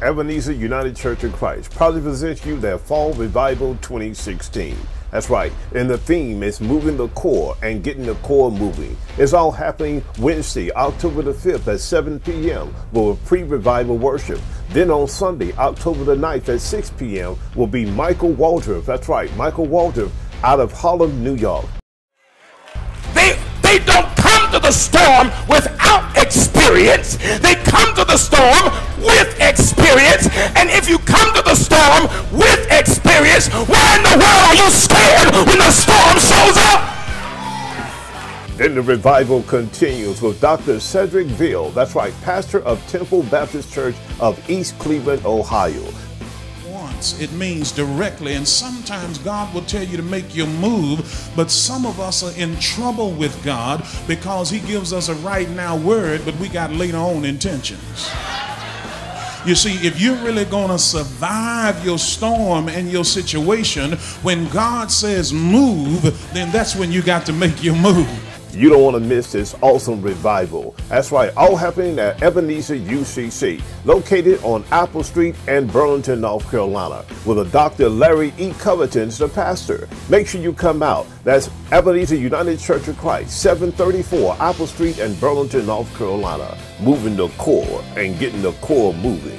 Ebenezer United Church of Christ proudly presents you their Fall Revival 2016. That's right, and the theme is moving the core and getting the core moving. It's all happening Wednesday, October the 5th at 7 p.m. with pre-revival worship. Then on Sunday, October the 9th at 6 p.m. will be Michael Walrond. That's right, Michael Walrond out of Harlem, New York. They, they don't come to the storm without experience. They come to the storm with experience, why in the world are you scared when the storm shows up? Then the revival continues with Dr. Cedric Veal, That's right, pastor of Temple Baptist Church of East Cleveland, Ohio. Once it means directly, and sometimes God will tell you to make your move, but some of us are in trouble with God because He gives us a right now word, but we got later on intentions. You see, if you're really going to survive your storm and your situation, when God says move, then that's when you got to make your move. You don't want to miss this awesome revival. That's right, all happening at Ebenezer UCC, located on Apple Street and Burlington, North Carolina, with a Dr. Larry E. Covington's the pastor. Make sure you come out. That's Ebenezer United Church of Christ, 734 Apple Street and Burlington, North Carolina, moving the core and getting the core moving.